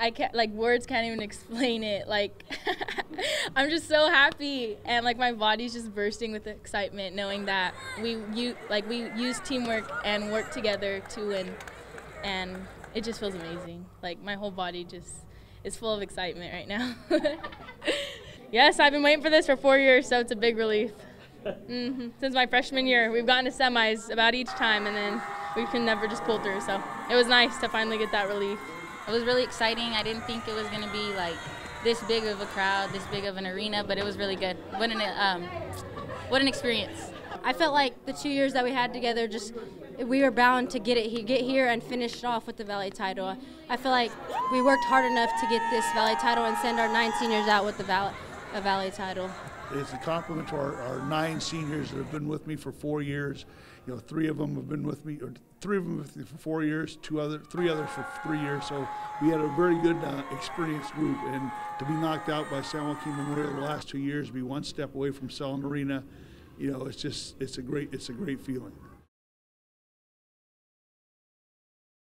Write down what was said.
I can't like words can't even explain it. Like I'm just so happy and like my body's just bursting with excitement knowing that we you like we use teamwork and work together to win and it just feels amazing. Like my whole body just is full of excitement right now. yes, I've been waiting for this for 4 years, so it's a big relief. Mm-hmm. Since my freshman year, we've gotten to semis about each time and then we can never just pull through. So it was nice to finally get that relief. It was really exciting. I didn't think it was going to be like this big of a crowd, this big of an arena, but it was really good. What an um, what an experience! I felt like the two years that we had together, just we were bound to get it, get here, and finish it off with the Valley title. I feel like we worked hard enough to get this Valley title and send our nine seniors out with the Valley, a Valley title. It's a compliment to our, our nine seniors that have been with me for four years. You know, three of them have been with me, or three of them for four years, two other, three others for three years. So we had a very good, uh, experienced group, and to be knocked out by San Joaquin Memorial the last two years, be one step away from Selland Arena, you know, it's just, it's a great, it's a great feeling.